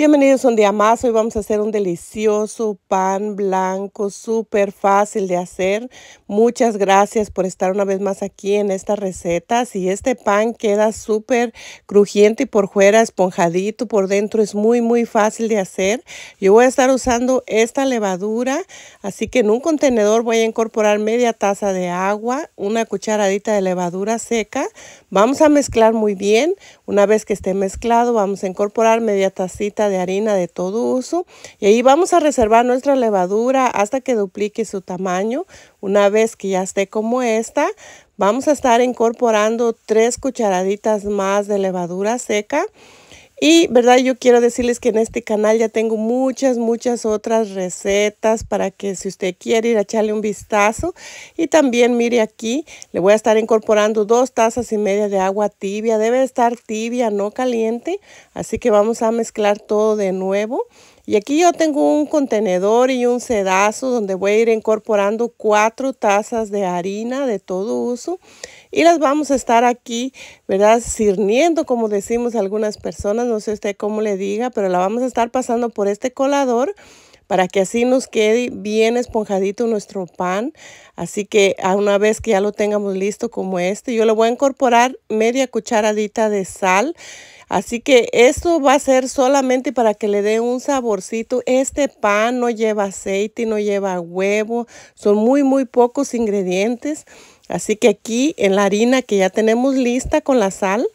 Bienvenidos un día más. Hoy vamos a hacer un delicioso pan blanco, súper fácil de hacer. Muchas gracias por estar una vez más aquí en esta receta. Si este pan queda súper crujiente y por fuera esponjadito, por dentro es muy, muy fácil de hacer. Yo voy a estar usando esta levadura, así que en un contenedor voy a incorporar media taza de agua, una cucharadita de levadura seca. Vamos a mezclar muy bien. Una vez que esté mezclado, vamos a incorporar media tacita de harina de todo uso y ahí vamos a reservar nuestra levadura hasta que duplique su tamaño. Una vez que ya esté como esta, vamos a estar incorporando tres cucharaditas más de levadura seca. Y, ¿verdad? Yo quiero decirles que en este canal ya tengo muchas, muchas otras recetas para que si usted quiere ir a echarle un vistazo. Y también, mire aquí, le voy a estar incorporando dos tazas y media de agua tibia. Debe estar tibia, no caliente. Así que vamos a mezclar todo de nuevo. Y aquí yo tengo un contenedor y un sedazo donde voy a ir incorporando cuatro tazas de harina de todo uso y las vamos a estar aquí, ¿verdad? Cirniendo, como decimos algunas personas, no sé usted cómo le diga, pero la vamos a estar pasando por este colador para que así nos quede bien esponjadito nuestro pan. Así que a una vez que ya lo tengamos listo como este, yo le voy a incorporar media cucharadita de sal. Así que esto va a ser solamente para que le dé un saborcito. Este pan no lleva aceite, no lleva huevo, son muy, muy pocos ingredientes. Así que aquí en la harina que ya tenemos lista con la sal,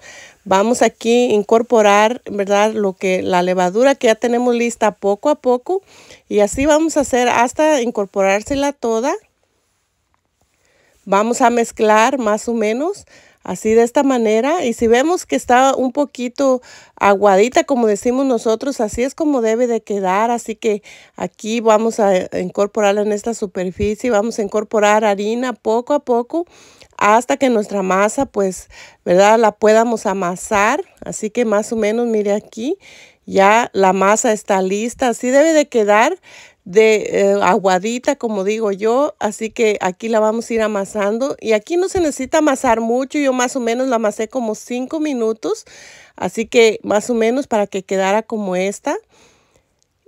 vamos aquí a incorporar, ¿verdad? Lo que la levadura que ya tenemos lista poco a poco y así vamos a hacer hasta incorporársela toda. Vamos a mezclar más o menos así de esta manera y si vemos que está un poquito aguadita como decimos nosotros así es como debe de quedar así que aquí vamos a incorporarla en esta superficie vamos a incorporar harina poco a poco hasta que nuestra masa pues verdad la podamos amasar así que más o menos mire aquí ya la masa está lista así debe de quedar de eh, aguadita, como digo yo. Así que aquí la vamos a ir amasando. Y aquí no se necesita amasar mucho. Yo más o menos la amasé como 5 minutos. Así que más o menos para que quedara como esta.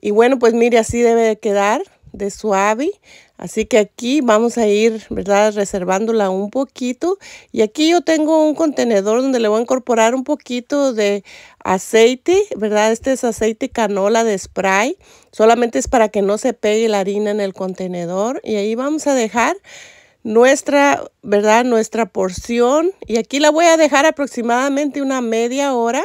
Y bueno, pues mire, así debe de quedar de suave. Así que aquí vamos a ir, ¿verdad? Reservándola un poquito. Y aquí yo tengo un contenedor donde le voy a incorporar un poquito de aceite, ¿verdad? Este es aceite canola de spray. Solamente es para que no se pegue la harina en el contenedor. Y ahí vamos a dejar nuestra, ¿verdad? Nuestra porción. Y aquí la voy a dejar aproximadamente una media hora.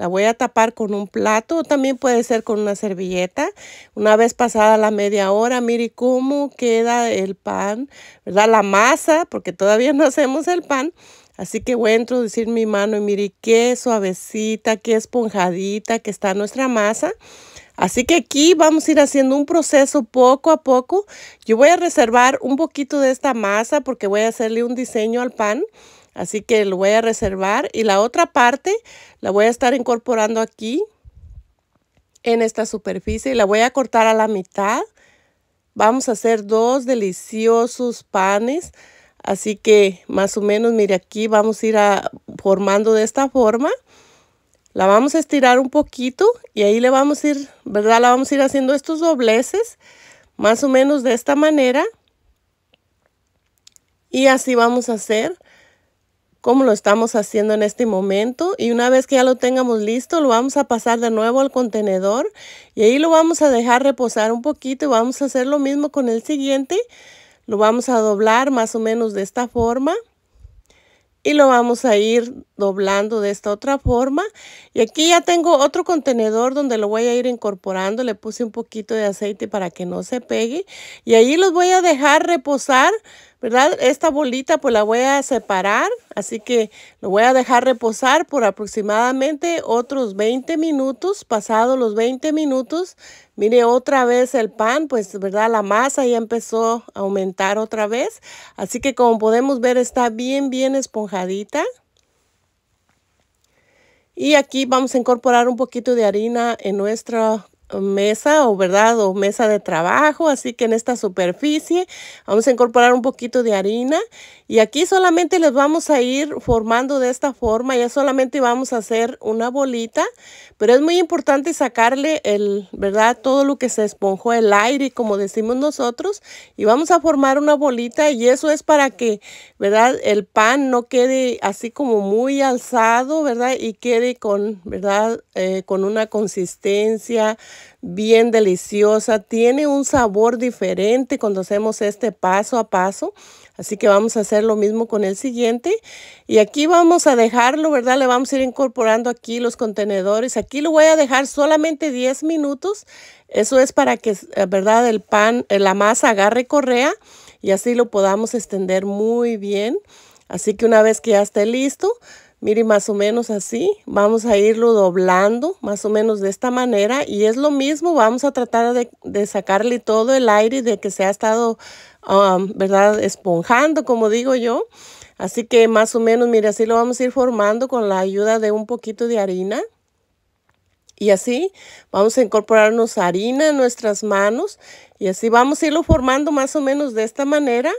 La voy a tapar con un plato o también puede ser con una servilleta. Una vez pasada la media hora, mire cómo queda el pan, ¿verdad? La masa, porque todavía no hacemos el pan. Así que voy a introducir mi mano y mire qué suavecita, qué esponjadita que está nuestra masa. Así que aquí vamos a ir haciendo un proceso poco a poco. Yo voy a reservar un poquito de esta masa porque voy a hacerle un diseño al pan. Así que lo voy a reservar y la otra parte la voy a estar incorporando aquí en esta superficie y la voy a cortar a la mitad. Vamos a hacer dos deliciosos panes. Así que más o menos, mire aquí vamos a ir formando de esta forma. La vamos a estirar un poquito y ahí le vamos a ir, ¿verdad? La vamos a ir haciendo estos dobleces, más o menos de esta manera. Y así vamos a hacer como lo estamos haciendo en este momento y una vez que ya lo tengamos listo lo vamos a pasar de nuevo al contenedor y ahí lo vamos a dejar reposar un poquito y vamos a hacer lo mismo con el siguiente. Lo vamos a doblar más o menos de esta forma y lo vamos a ir doblando de esta otra forma. Y aquí ya tengo otro contenedor donde lo voy a ir incorporando le puse un poquito de aceite para que no se pegue y ahí los voy a dejar reposar ¿verdad? Esta bolita pues la voy a separar, así que lo voy a dejar reposar por aproximadamente otros 20 minutos. Pasados los 20 minutos, mire otra vez el pan, pues, ¿verdad? La masa ya empezó a aumentar otra vez. Así que como podemos ver está bien, bien esponjadita. Y aquí vamos a incorporar un poquito de harina en nuestro mesa o verdad o mesa de trabajo así que en esta superficie vamos a incorporar un poquito de harina y aquí solamente les vamos a ir formando de esta forma ya solamente vamos a hacer una bolita pero es muy importante sacarle el verdad todo lo que se esponjó el aire como decimos nosotros y vamos a formar una bolita y eso es para que verdad el pan no quede así como muy alzado verdad y quede con verdad eh, con una consistencia bien deliciosa. Tiene un sabor diferente cuando hacemos este paso a paso. Así que vamos a hacer lo mismo con el siguiente. Y aquí vamos a dejarlo, ¿verdad? Le vamos a ir incorporando aquí los contenedores. Aquí lo voy a dejar solamente 10 minutos. Eso es para que, eh, ¿verdad? El pan, eh, la masa agarre correa y así lo podamos extender muy bien. Así que una vez que ya esté listo, Mire, más o menos así, vamos a irlo doblando, más o menos de esta manera. Y es lo mismo, vamos a tratar de, sacarle todo el aire de que se ha estado, um, ¿verdad? Esponjando, como digo yo. Así que más o menos, mire, así lo vamos a ir formando con la ayuda de un poquito de harina. Y así vamos a incorporarnos harina en nuestras manos. Y así vamos a irlo formando más o menos de esta manera.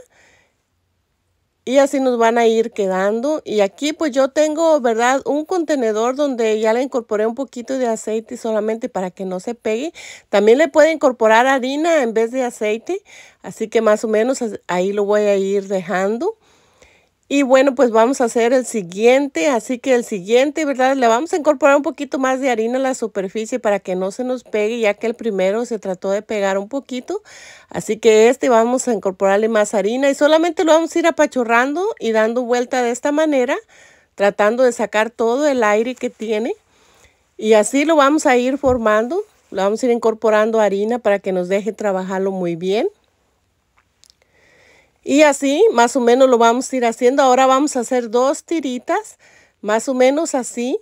Y así nos van a ir quedando. Y aquí pues yo tengo, ¿verdad? Un contenedor donde ya le incorporé un poquito de aceite solamente para que no se pegue. También le puede incorporar harina en vez de aceite. Así que más o menos ahí lo voy a ir dejando. Y bueno, pues vamos a hacer el siguiente, así que el siguiente, ¿verdad? Le vamos a incorporar un poquito más de harina a la superficie para que no se nos pegue, ya que el primero se trató de pegar un poquito. Así que este vamos a incorporarle más harina y solamente lo vamos a ir apachurrando y dando vuelta de esta manera, tratando de sacar todo el aire que tiene. Y así lo vamos a ir formando, lo vamos a ir incorporando harina para que nos deje trabajarlo muy bien. Y así más o menos lo vamos a ir haciendo. Ahora vamos a hacer dos tiritas, más o menos así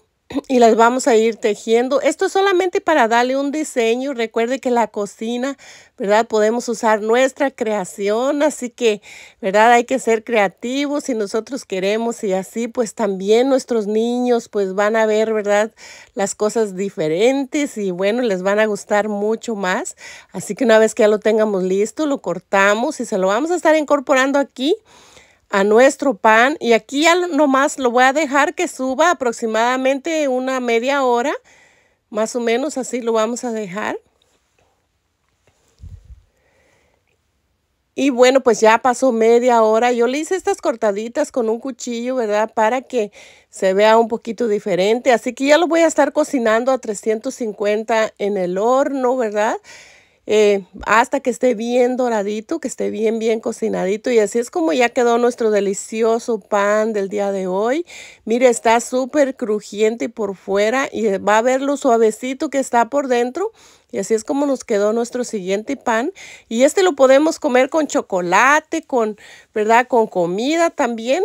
y las vamos a ir tejiendo. Esto es solamente para darle un diseño. Recuerde que la cocina, ¿verdad? Podemos usar nuestra creación, así que, ¿verdad? Hay que ser creativos si nosotros queremos y así pues también nuestros niños pues van a ver, ¿verdad? Las cosas diferentes y bueno, les van a gustar mucho más. Así que una vez que ya lo tengamos listo, lo cortamos y se lo vamos a estar incorporando aquí a nuestro pan y aquí ya nomás lo voy a dejar que suba aproximadamente una media hora, más o menos así lo vamos a dejar. Y bueno, pues ya pasó media hora. Yo le hice estas cortaditas con un cuchillo, ¿verdad? Para que se vea un poquito diferente. Así que ya lo voy a estar cocinando a 350 en el horno, ¿verdad? Eh, hasta que esté bien doradito, que esté bien, bien cocinadito. Y así es como ya quedó nuestro delicioso pan del día de hoy. Mire, está súper crujiente por fuera y va a ver lo suavecito que está por dentro. Y así es como nos quedó nuestro siguiente pan. Y este lo podemos comer con chocolate, con, ¿verdad? Con comida también.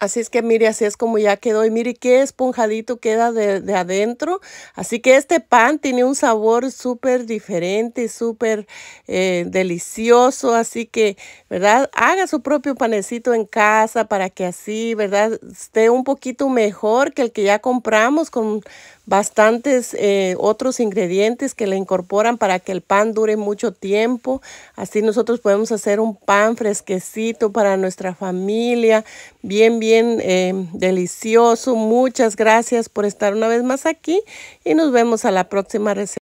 Así es que mire, así es como ya quedó. Y mire qué esponjadito queda de, adentro. Así que este pan tiene un sabor súper diferente, súper eh, delicioso. Así que, ¿verdad? Haga su propio panecito en casa para que así, ¿verdad? Esté un poquito mejor que el que ya compramos con bastantes eh, otros ingredientes que le incorporan para que el pan dure mucho tiempo. Así nosotros podemos hacer un pan fresquecito para nuestra familia, bien, bien eh, delicioso. Muchas gracias por estar una vez más aquí y nos vemos a la próxima receta.